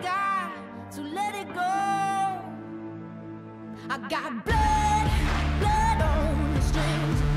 got to let it go. I got blood, blood on the strings.